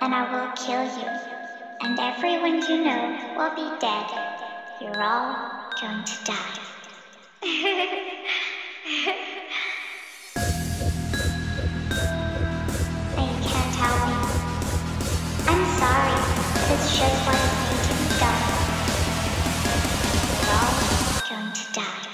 and I will kill you. And everyone you know will be dead. You're all going to die. You can't help me. I'm sorry, it's just it needs to be done. You're all going to die.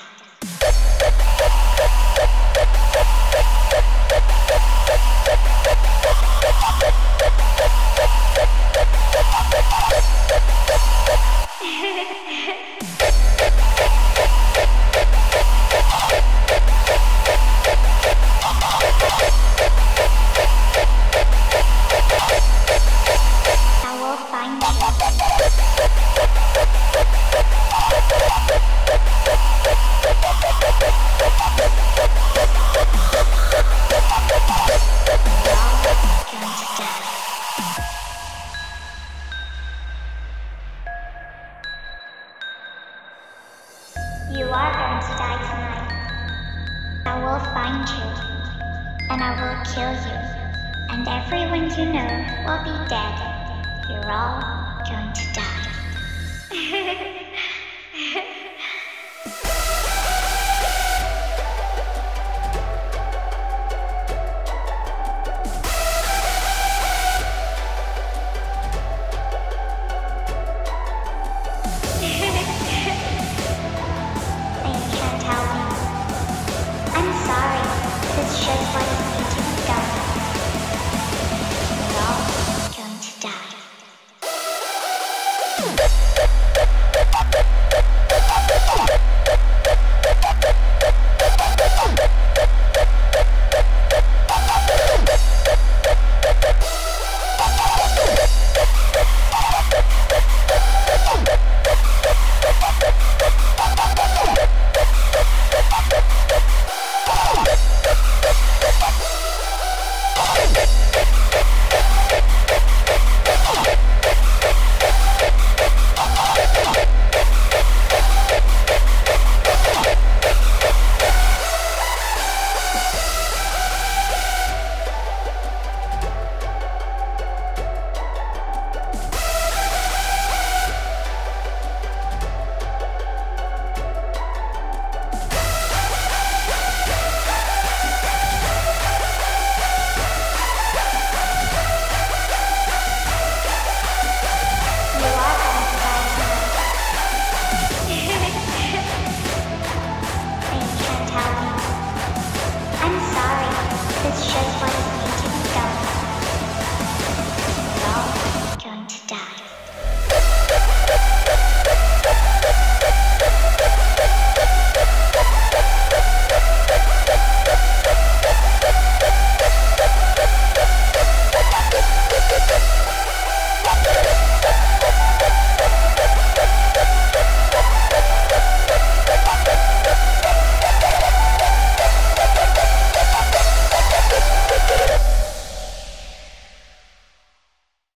You are going to die tonight. I will find you, and I will kill you, and everyone you know will be dead. You're all going to die.